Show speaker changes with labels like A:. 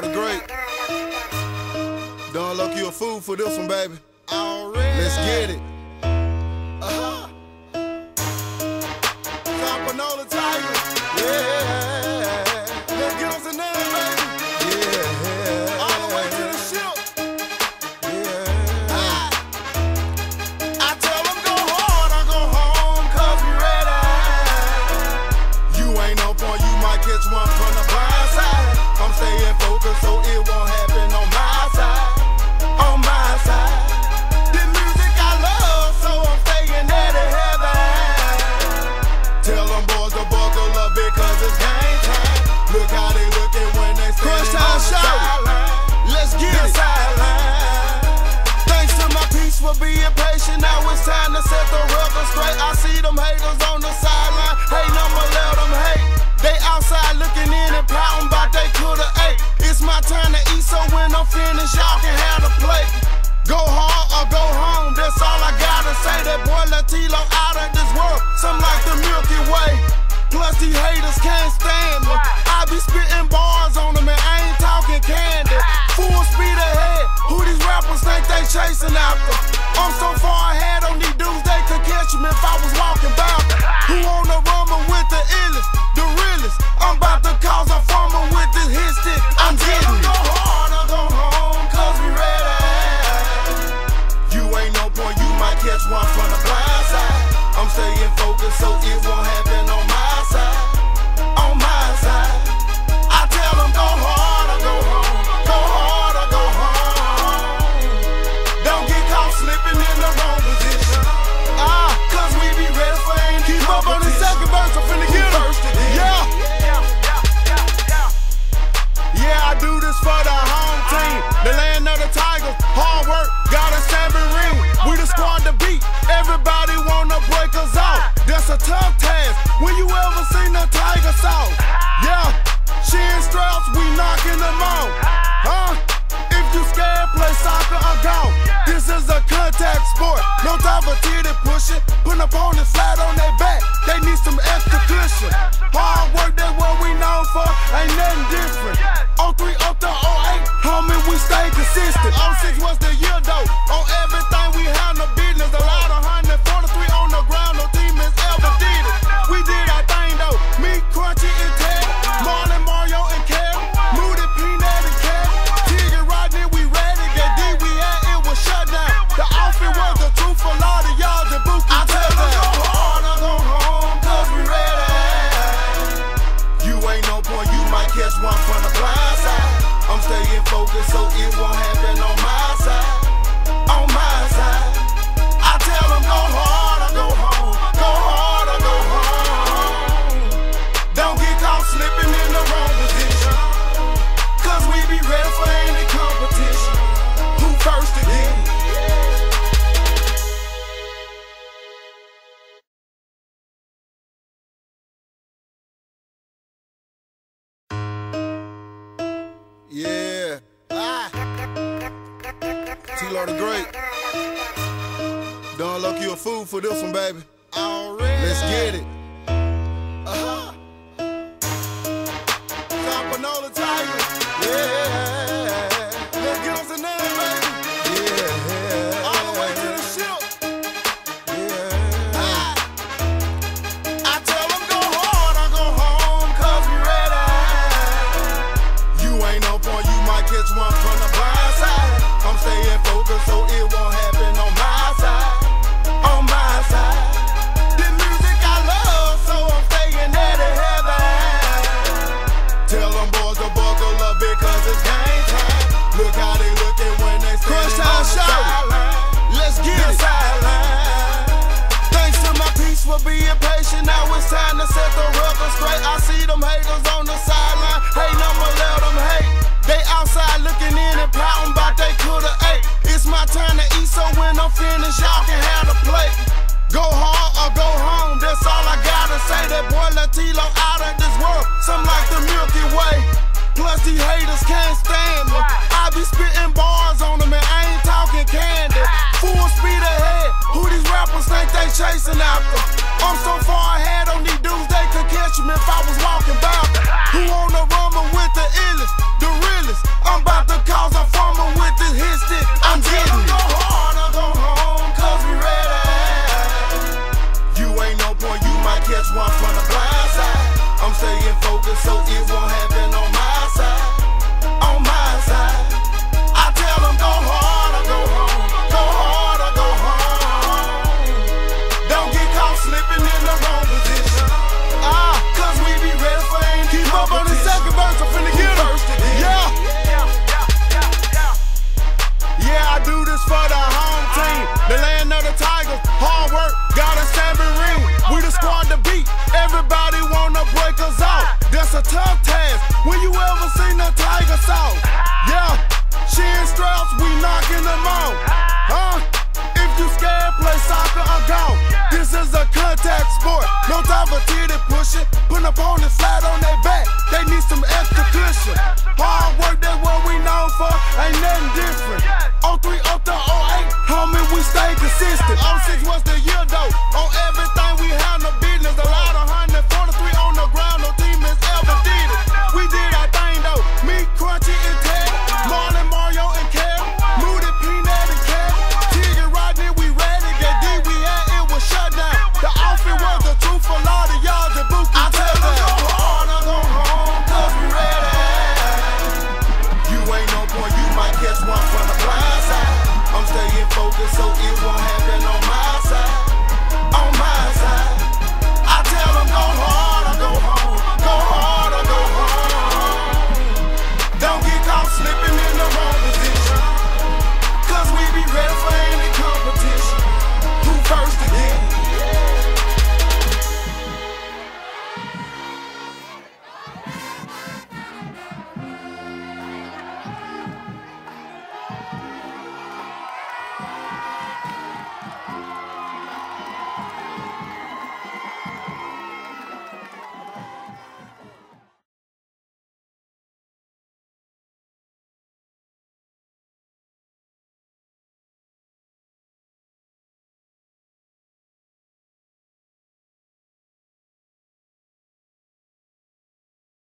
A: The Great. Don Loc, you a fool for this one, baby. Already. Let's get it. Patient. Now it's time to set the record straight. I see them haters on the sideline. Hey, I'ma let them hate. They outside looking in and pouting about they coulda ate. It's my time to eat, so when I'm finished, y'all can have the plate. Go hard or go home, that's all I gotta say. That boy Latilo out of this world, some like the Milky Way. Plus these haters can't stand me. I be spitting bars on them and I ain't talking candy. Full speed ahead, who these rappers think they chasing after? I'm so far ahead on these dudes, they could catch me if I was walking back. Who on the rumble with the illest, the realest? I'm about to cause a fumble with this hit stick. I'm getting go hard or go home, cause we ready. You ain't no point, you might catch one from the blind side. I'm staying focused so it won't happen on my side. On my side.
B: A tough task. When you ever seen a Tiger soft? Yeah, Shin Strauss, we knocking them out. Huh? If you scared, play soccer or golf. This is a contact sport. No time for titty pushing. Put an opponent flat on their back. They need some extra cushion. Hard work, that's what we known for. Ain't nothing different.
A: So it won't happen T-Lo the Great. Don Loc, you a fool for this one, baby. Already. Let's get it. That's all I gotta say. That boy Latilo out of this world, some like the Milky Way. Plus these haters can't stand me. I be spitting bars on them and I ain't talking candy. Full speed ahead, who these rappers think they chasing after? I'm so far ahead on these dudes, they could catch me if I was walking back. Who on the rumble with the illest?
C: so it won't happen. the
A: beat. Everybody wanna break us out. That's a tough task. When you ever seen a tiger saw? Yeah, she and Strauss, we knocking them out. Huh? If you scared, play soccer or go. This is a contact sport. No time for titty pushing. Put up on the slide happen, so it won't happen on my side. On my side. I tell them go hard or go home. Go hard or go home. Don't get caught slipping in the wrong position. Cause we be ready for any competition. Who first again?